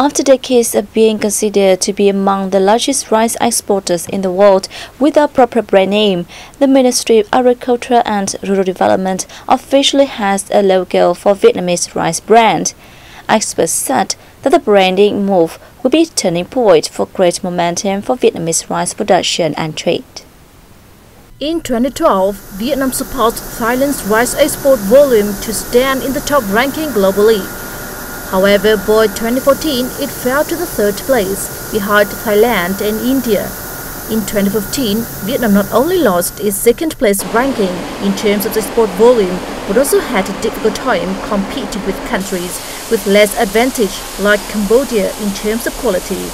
After decades of being considered to be among the largest rice exporters in the world with a proper brand name, the Ministry of Agriculture and Rural Development officially has a logo for Vietnamese rice brand. Experts said that the branding move will be a turning point for great momentum for Vietnamese rice production and trade. In 2012, Vietnam surpassed Thailand's rice export volume to stand in the top ranking globally. However, by 2014, it fell to the third place, behind Thailand and India. In 2015, Vietnam not only lost its second place ranking in terms of the export volume, but also had a difficult time competing with countries with less advantage like Cambodia in terms of quality.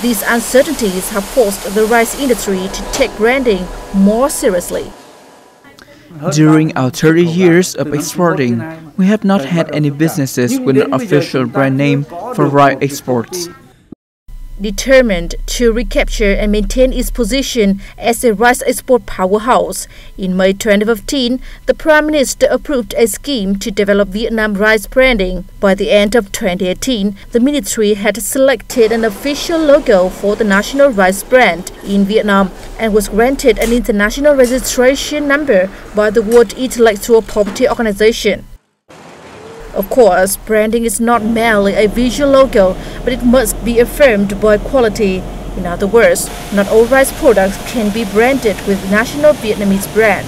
These uncertainties have forced the rice industry to take branding more seriously. During our 30 years of exporting, we have not had any businesses with an official brand name for rice exports. Determined to recapture and maintain its position as a rice export powerhouse, in May 2015, the Prime Minister approved a scheme to develop Vietnam rice branding. By the end of 2018, the ministry had selected an official logo for the national rice brand in Vietnam and was granted an international registration number by the World Intellectual Property Organization. Of course, branding is not merely a visual logo, but it must be affirmed by quality. In other words, not all rice products can be branded with national Vietnamese brand.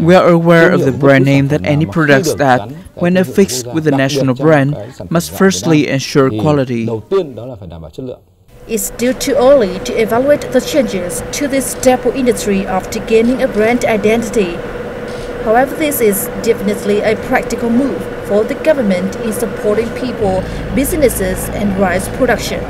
We are aware of the brand name that any products that, when affixed with the national brand, must firstly ensure quality. It's still too early to evaluate the changes to this staple industry after gaining a brand identity. However, this is definitely a practical move for the government in supporting people, businesses and rice production.